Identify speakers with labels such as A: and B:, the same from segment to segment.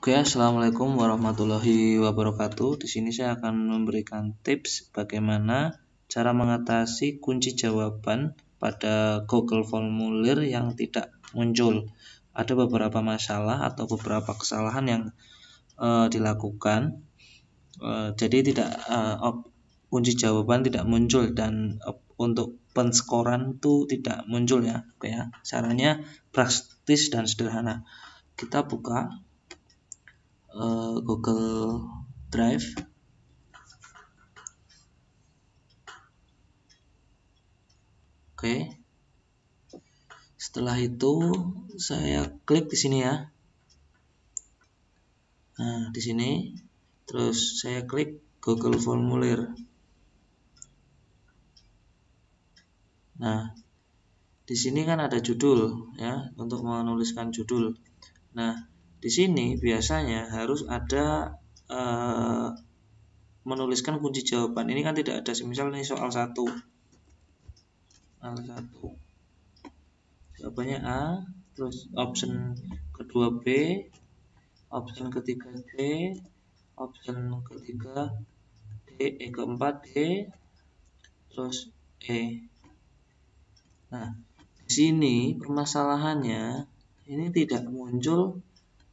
A: Oke, assalamualaikum warahmatullahi wabarakatuh. Di sini saya akan memberikan tips bagaimana cara mengatasi kunci jawaban pada Google Formulir yang tidak muncul. Ada beberapa masalah atau beberapa kesalahan yang uh, dilakukan. Uh, jadi tidak uh, kunci jawaban tidak muncul dan uh, untuk penskoran itu tidak muncul ya. Oke ya. Caranya praktis dan sederhana. Kita buka uh, Google Drive. Oke. Setelah itu saya klik di sini ya. Nah di sini. Terus saya klik Google Formulir. Nah di sini kan ada judul ya untuk menuliskan judul. Nah di sini biasanya harus ada uh, menuliskan kunci jawaban. Ini kan tidak ada. Misal ini soal satu, soal satu. Jawabannya A, terus option kedua B, option ketiga C, option ketiga D, E keempat D, terus E. Nah, di sini permasalahannya ini tidak muncul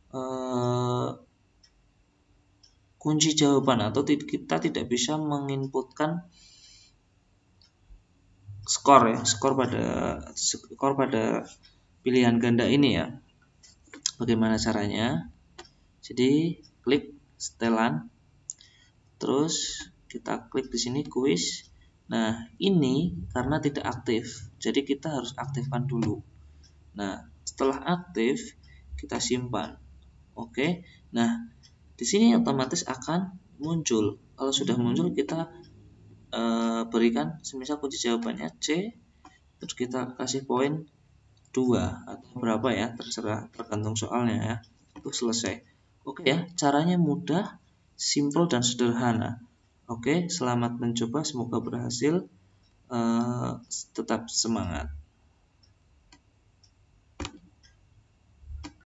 A: Eh, kunci jawaban atau kita tidak bisa menginputkan skor ya skor pada skor pada pilihan ganda ini ya. Bagaimana caranya? Jadi klik setelan. Terus kita klik di sini quiz nah ini karena tidak aktif jadi kita harus aktifkan dulu. Nah setelah aktif kita simpan Oke. Nah, di sini otomatis akan muncul. Kalau sudah muncul kita e, berikan semisal kunci jawabannya C terus kita kasih poin 2 atau berapa ya, terserah tergantung soalnya ya. Itu selesai. Oke ya, caranya mudah, simple dan sederhana. Oke, selamat mencoba, semoga berhasil. E, tetap semangat.